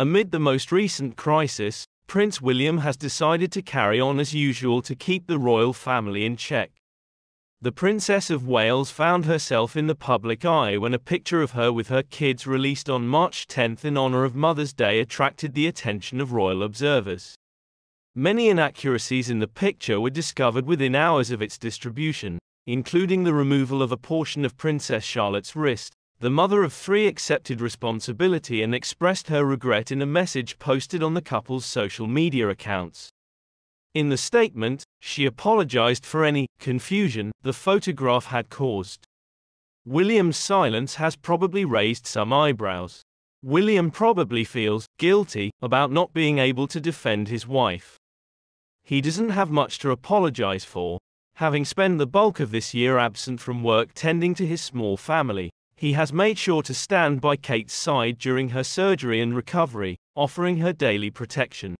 Amid the most recent crisis, Prince William has decided to carry on as usual to keep the royal family in check. The Princess of Wales found herself in the public eye when a picture of her with her kids released on March 10 in honor of Mother's Day attracted the attention of royal observers. Many inaccuracies in the picture were discovered within hours of its distribution, including the removal of a portion of Princess Charlotte's wrist. The mother of three accepted responsibility and expressed her regret in a message posted on the couple's social media accounts. In the statement, she apologized for any confusion the photograph had caused. William's silence has probably raised some eyebrows. William probably feels guilty about not being able to defend his wife. He doesn't have much to apologize for, having spent the bulk of this year absent from work tending to his small family. He has made sure to stand by Kate's side during her surgery and recovery, offering her daily protection.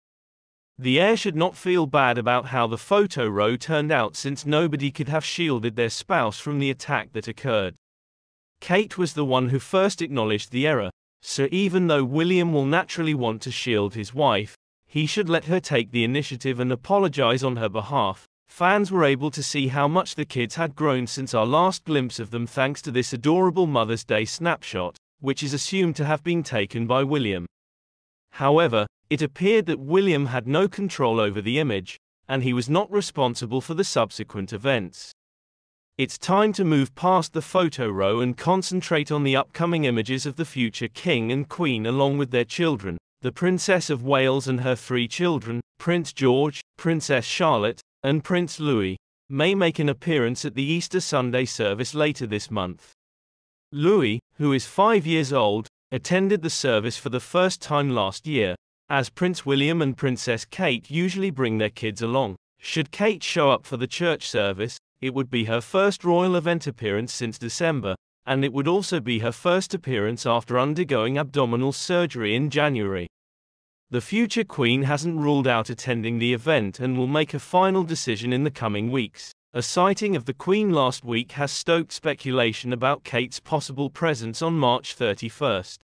The heir should not feel bad about how the photo row turned out since nobody could have shielded their spouse from the attack that occurred. Kate was the one who first acknowledged the error, so even though William will naturally want to shield his wife, he should let her take the initiative and apologize on her behalf. Fans were able to see how much the kids had grown since our last glimpse of them thanks to this adorable Mother's Day snapshot, which is assumed to have been taken by William. However, it appeared that William had no control over the image, and he was not responsible for the subsequent events. It's time to move past the photo row and concentrate on the upcoming images of the future king and queen along with their children, the Princess of Wales and her three children, Prince George, Princess Charlotte, and Prince Louis, may make an appearance at the Easter Sunday service later this month. Louis, who is five years old, attended the service for the first time last year, as Prince William and Princess Kate usually bring their kids along. Should Kate show up for the church service, it would be her first royal event appearance since December, and it would also be her first appearance after undergoing abdominal surgery in January. The future Queen hasn't ruled out attending the event and will make a final decision in the coming weeks. A sighting of the Queen last week has stoked speculation about Kate's possible presence on March 31st.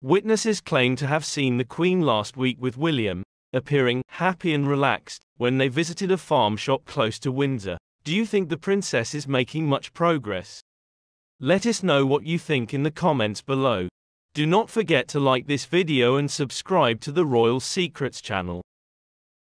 Witnesses claim to have seen the Queen last week with William, appearing happy and relaxed when they visited a farm shop close to Windsor. Do you think the princess is making much progress? Let us know what you think in the comments below. Do not forget to like this video and subscribe to the Royal Secrets channel.